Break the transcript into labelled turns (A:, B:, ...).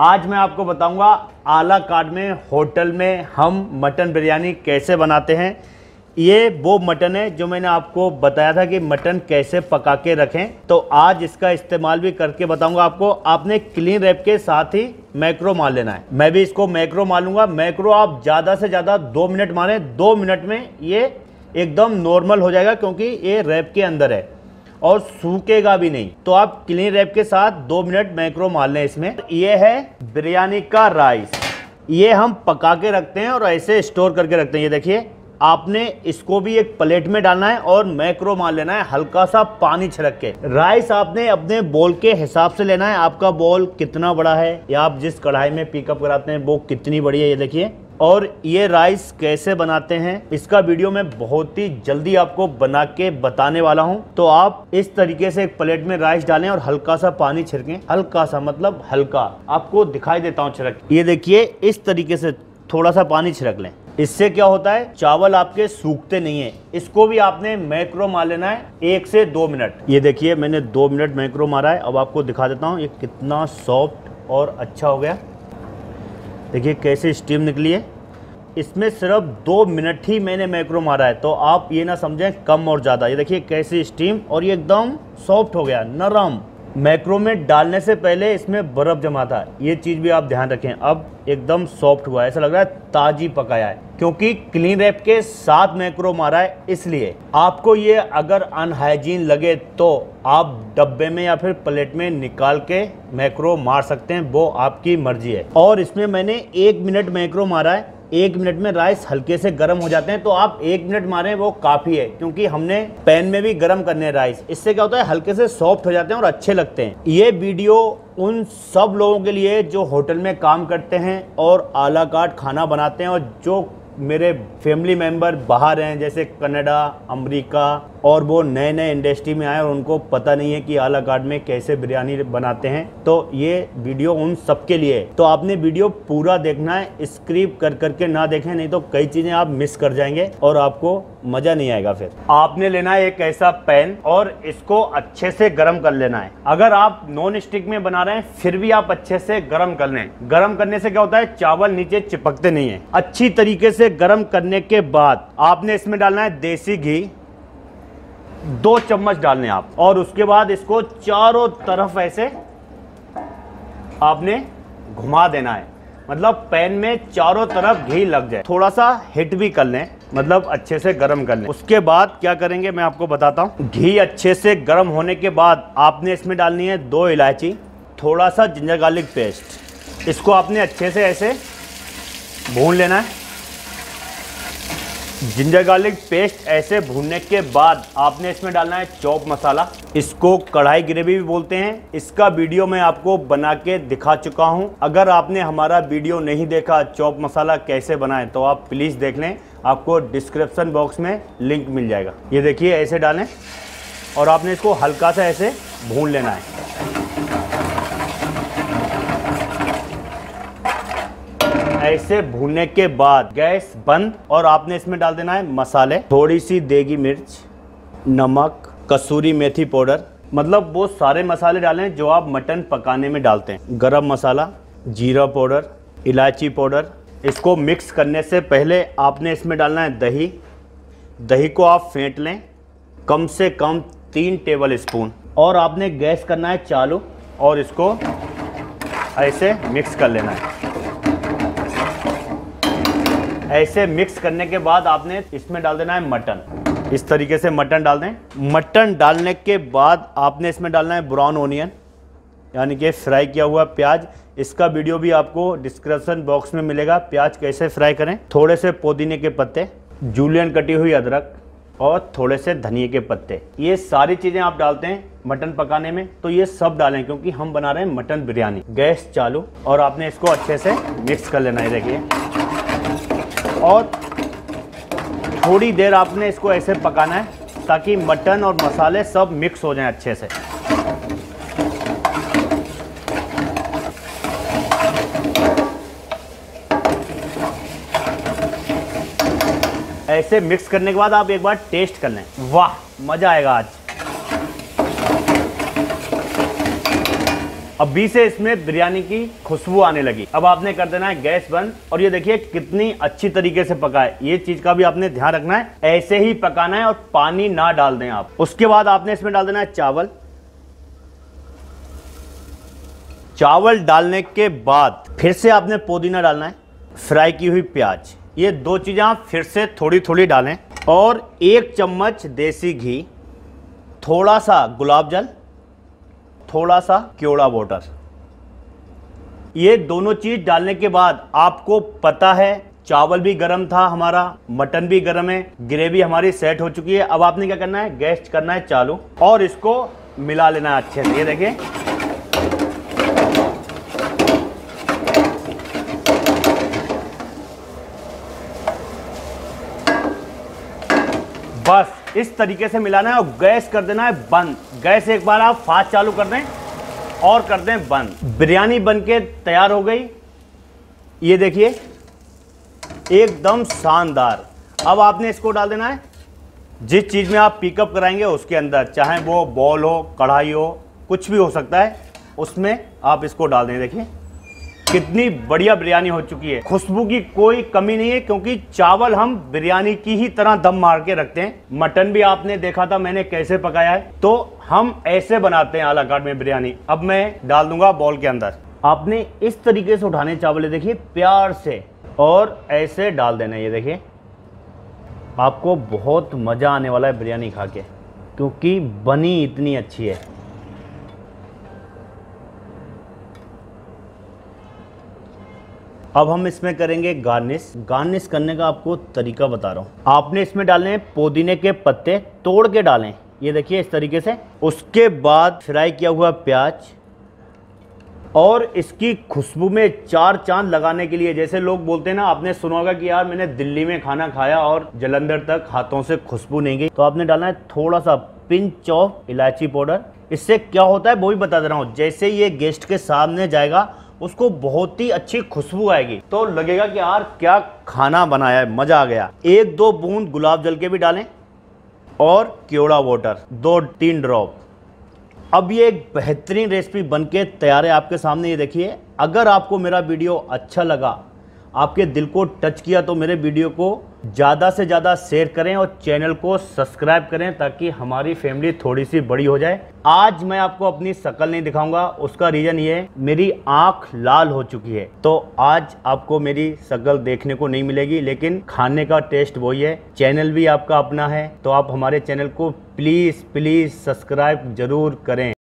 A: आज मैं आपको बताऊँगा आला कार्ड में, होटल में हम मटन बिरयानी कैसे बनाते हैं। ये वो मटन है जो मैंने आपको बताया था कि मटन कैसे पका के रखें। तो आज इसका इस्तेमाल भी करके बताऊँगा आपको। आपने क्लीन रैप के साथ ही मैक्रो मार लेना है। मैं भी इसको मैक्रो मारूँगा मैक्रो आप ज़्यादा से ज़्यादा दो मिनट मारें। दो मिनट में ये एकदम नॉर्मल हो जाएगा क्योंकि ये रैप के अंदर है। और सूखेगा भी नहीं। तो आप क्लीन रैप के साथ दो मिनट मैक्रो मार लें इसमें। ये है बिरयानी का राइस ये हम पका के रखते हैं और ऐसे स्टोर करके रखते हैं। ये देखिए, आपने इसको भी एक प्लेट में डालना है और मैक्रो मार लेना है। हल्का सा पानी छिड़क के। राइस आपने अपने बोल के हिसाब से लेना है। आपका बोल कितना बड़ा है? या आप जिस कढ़ाई में पिकअप कराते हैं, वो कितनी बड़ी है? ये देखिए। और ये राइस कैसे बनाते हैं, इसका वीडियो मैं बहुत ही जल्दी आपको बना के बताने वाला हूँ। तो आप इस तरीके से एक प्लेट में राइस डालें और हल्का सा पानी छिड़कें। हल्का सा मतलब हल्का। आपको दिखाई देता हूँ छिड़क। ये देखिए, इस तरीके से थोड़ा सा पानी छिड़क लें। इससे क्या होता है, चावल आपके सूखते नहीं है। इसको भी आपने मैक्रो मार लेना है, एक से दो मिनट। ये देखिए, मैंने दो मिनट मैक्रो मारा है। अब आपको दिखा देता हूँ, ये कितना सॉफ्ट और अच्छा हो गया। देखिए कैसे स्टीम निकली है। इसमें सिर्फ़ दो मिनट ही मैंने मैक्रो मारा है तो आप ये ना समझें कम और ज़्यादा। ये देखिए कैसी स्टीम और ये एकदम सॉफ्ट हो गया, नरम। मैक्रो में डालने से पहले इसमें बर्फ़ जमा था। ये चीज़ भी आप ध्यान रखें, अब एकदम सॉफ्ट हुआ है। ऐसा लग रहा है ताज़ी पकाया है, क्योंकि क्लीन रैप के साथ मैक्रो मारा है, इसलिए। आपको ये अगर अनहाइजीन लगे तो आप डब्बे में या फिर प्लेट में निकाल के मैक्रो मार सकते हैं, वो आपकी मर्ज़ी है। और इसमें मैंने एक मिनट मैक्रो मारा है एक मिनट में राइस हल्के से गर्म हो जाते हैं तो आप एक मिनट मारें, वो काफ़ी है, क्योंकि हमने पैन में भी गर्म करने हैं राइस। इससे क्या होता है, हल्के से सॉफ्ट हो जाते हैं और अच्छे लगते हैं। ये वीडियो उन सब लोगों के लिए जो होटल में काम करते हैं और आला काट खाना बनाते हैं और जो मेरे फैमिली मेंबर बाहर हैं, जैसे कनाडा, अमेरिका और वो नए नए इंडस्ट्री में आए और उनको पता नहीं है कि आला कार्ड में कैसे बिरयानी बनाते हैं। तो ये वीडियो उन सबके लिए है। तो आपने वीडियो पूरा देखना है, स्क्रिप कर करके ना देखें, नहीं तो कई चीज़ें आप मिस कर जाएँगे और आपको मज़ा नहीं आएगा फिर। आपने लेना है एक ऐसा पैन और इसको अच्छे से गर्म कर लेना है। अगर आप नॉन स्टिक में बना रहे हैं, फिर भी आप अच्छे से गर्म कर लें। गर्म करने से क्या होता है? चावल नीचे चिपकते नहीं है। अच्छी तरीके से गर्म करने के बाद आपने इसमें डालना है देसी घी। दो चम्मच डालने आप, और उसके बाद इसको चारों तरफ़ ऐसे आपने घुमा देना है। मतलब पैन में चारों तरफ़ घी लग जाए। थोड़ा सा हिट भी कर लें मतलब अच्छे से गर्म कर लें। उसके बाद क्या करेंगे, मैं आपको बताता हूँ। घी अच्छे से गर्म होने के बाद आपने इसमें डालनी है दो इलायची थोड़ा सा जिंजर गार्लिक पेस्ट। इसको आपने अच्छे से ऐसे भून लेना है। जिंजर गार्लिक पेस्ट ऐसे भूनने के बाद आपने इसमें डालना है चॉप मसाला इसको कढ़ाई ग्रेवी भी बोलते हैं। इसका वीडियो मैं आपको बना के दिखा चुका हूँ। अगर आपने हमारा वीडियो नहीं देखा चॉप मसाला कैसे बनाएँ तो आप प्लीज़ देख लें। आपको डिस्क्रिप्शन बॉक्स में लिंक मिल जाएगा। ये देखिए, ऐसे डालें और आपने इसको हल्का सा ऐसे भून लेना है। ऐसे भूनने के बाद गैस बंद और आपने इसमें डाल देना है मसाले। थोड़ी सी देगी मिर्च, नमक, कसूरी मेथी पाउडर। मतलब वो सारे मसाले डालें जो आप मटन पकाने में डालते हैं। गरम मसाला, जीरा पाउडर, इलायची पाउडर। इसको मिक्स करने से पहले आपने इसमें डालना है दही। दही को आप फेंट लें, कम से कम तीन टेबल स्पून। और आपने गैस करना है चालू और इसको ऐसे मिक्स कर लेना है। ऐसे मिक्स करने के बाद आपने इसमें डाल देना है मटन। इस तरीके से मटन डाल दें। मटन डालने के बाद आपने इसमें डालना है ब्राउन ओनियन यानी कि फ्राई किया हुआ प्याज। इसका वीडियो भी आपको डिस्क्रिप्शन बॉक्स में मिलेगा। प्याज कैसे फ्राई करें? थोड़े से पुदीने के पत्ते जूलियन कटी हुई अदरक और थोड़े से धनिए के पत्ते। ये सारी चीज़ें आप डालते हैं मटन पकाने में। तो ये सब डालें क्योंकि हम बना रहे हैं मटन बिरयानी। गैस चालू और आपने इसको अच्छे से मिक्स कर लेना है, देखिए। और थोड़ी देर आपने इसको ऐसे पकाना है, ताकि मटन और मसाले सब मिक्स हो जाएँ अच्छे से। ऐसे मिक्स करने के बाद आप एक बार टेस्ट कर लें। वाह, मज़ा आएगा आज। अभी से इसमें बिरयानी की खुशबू आने लगी। अब आपने कर देना है गैस बंद। और ये देखिए कितनी अच्छी तरीके से पका है ये चीज़ का भी आपने ध्यान रखना है। ऐसे ही पकाना है और पानी ना डाल दें आप। उसके बाद आपने इसमें डाल देना है चावल। चावल डालने के बाद फिर से आपने पुदीना डालना है। फ्राई की हुई प्याज। ये दो चीज़ें आप फिर से थोड़ी थोड़ी डालें। और एक चम्मच देसी घी। थोड़ा सा गुलाब जल। थोड़ा सा क्योड़ा वाटर ये दोनों चीज़ डालने के बाद आपको पता है, चावल भी गर्म था हमारा, मटन भी गर्म है, ग्रेवी हमारी सेट हो चुकी है। अब आपने क्या करना है? गैस करना है चालू और इसको मिला लेना है अच्छे से। ये देखिए। बस। इस तरीके से मिलाना है और गैस कर देना है बंद। गैस एक बार आप फास्ट चालू कर दें और कर दें बंद। बिरयानी बन के तैयार हो गई। ये देखिए, एकदम शानदार। अब आपने इसको डाल देना है। जिस चीज़ में आप पिकअप कराएँगे, उसके अंदर, चाहे वो बॉल हो, कढ़ाई हो, कुछ भी हो सकता है, उसमें आप इसको डाल दें। देखिए कितनी बढ़िया बिरयानी हो चुकी है। खुशबू की कोई कमी नहीं है, क्योंकि चावल हम बिरयानी की ही तरह दम मार के रखते हैं। मटन भी आपने देखा था, मैंने कैसे पकाया है। तो हम ऐसे बनाते हैं आला में बिरयानी। अब मैं डाल दूँगा बॉल के अंदर। आपने इस तरीके से उठाने चावल, देखिए, प्यार से। और ऐसे डाल देना, ये देखिए। आपको बहुत मज़ा आने वाला है बिरयानी खा के, क्योंकि बनी इतनी अच्छी है। अब हम इसमें करेंगे गार्निश गार्निश करने का आपको तरीका बता रहा हूँ। आपने इसमें डालने पुदीने के पत्ते, तोड़ के डालें। ये देखिए इस तरीके से। उसके बाद फ्राई किया हुआ प्याज और इसकी खुशबू में चार चाँद लगाने के लिए, जैसे लोग बोलते हैं ना, आपने सुना होगा कि यार मैंने दिल्ली में खाना खाया और जलंधर तक हाथों से खुशबू नहीं गई। तो आपने डालना है थोड़ा सा पिंच ऑफ़ इलायची पाउडर। इससे क्या होता है वो भी बता दे रहा हूँ। जैसे ये गेस्ट के सामने जाएगा उसको बहुत ही अच्छी खुशबू आएगी। तो लगेगा कि यार क्या खाना बनाया है, मज़ा आ गया। एक दो बूंद गुलाब जल के भी डालें और केवड़ा वाटर दो तीन ड्रॉप अब ये एक बेहतरीन रेसिपी बनके तैयार है आपके सामने, ये देखिए। अगर आपको मेरा वीडियो अच्छा लगा आपके दिल को टच किया तो मेरे वीडियो को ज़्यादा से ज़्यादा शेयर करें और चैनल को सब्सक्राइब करें ताकि हमारी फैमिली थोड़ी सी बड़ी हो जाए। आज मैं आपको अपनी शक्ल नहीं दिखाऊँगा, उसका रीज़न ये है, मेरी आँख लाल हो चुकी है। तो आज आपको मेरी शक्ल देखने को नहीं मिलेगी, लेकिन खाने का टेस्ट वही है। चैनल भी आपका अपना है तो आप हमारे चैनल को प्लीज़ प्लीज़ सब्सक्राइब ज़रूर करें।